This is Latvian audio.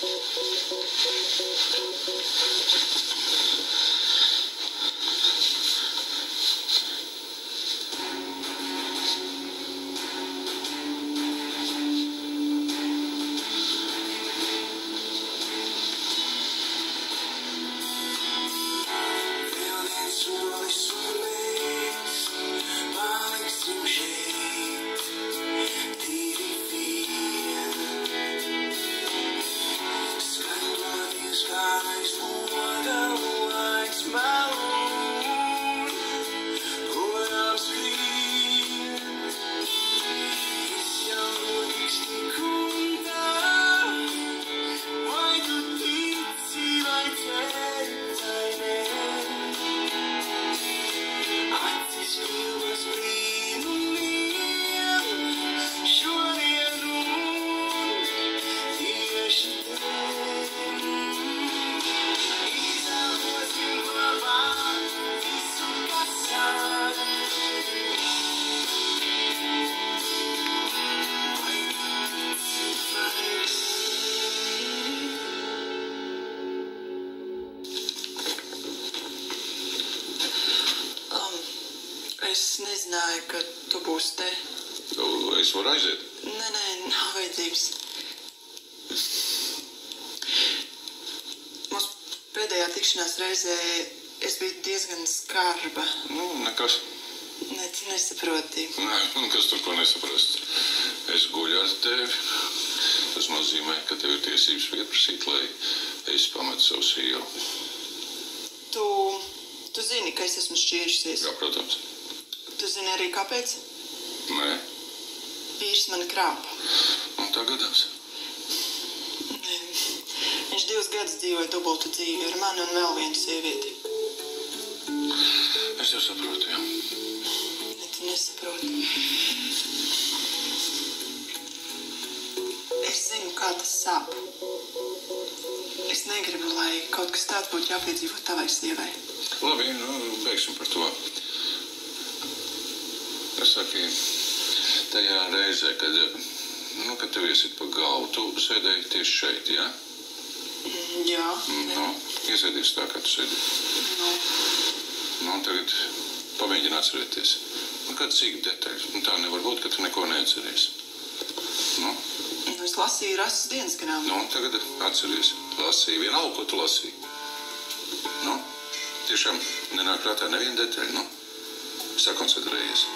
Thank you. Es nezināju, ka tu būsi te. Nu, Es varu aiziet. Nē, nē, nav vajadzības. Mūsu pēdējā tikšanās reizē es biju diezgan skarba. Nu, nekas. Ne, tu nesaproti. Nē, nu, kas tur ko nesaprast. Es guļu ar tevi. Tas nozīmē, ka tev ir tiesības pieprasīt, lai es pametu savu sievu. Tu, tu zini, ka es esmu šķīrusies. Jā, protams. Tu zini arī kāpēc? Nē, Vīrs mani krāpa. un tā gadās. Nē, Viņš divus gadus dzīvoja dubultu dzīvi ar mani un vēl vienu sievieti. Es jau saprotu, jā. Ne, tu nesaproti. Es zinu, kā tas sāp. Es negribu, lai kaut kas tāds būtu jāpiedzīvo tavai sievai. Labi, nu, beigsim par to. Es saku, tajā reizē, kad, nu, kad tev iesit pa galvu, tu sēdēji tieši šeit, jā? Jā, Nu, iesēdies tā, kā tu sēdi. nu, Nu, tagad pamēģini atcerēties. Nu, kāda cīka detaļa. Nu, tā nevar būt, ka tu neko neatceries. Nu, nu, es lasīju rases dienas grāmatu. nu, tagad atceries. Lasīji vienalga, ko tu lasīji. Nu, tiešām nenāk prātā neviena detaļa. Nu, sakoncentrējies.